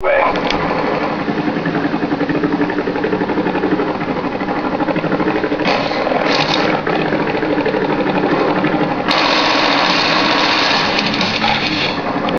Right.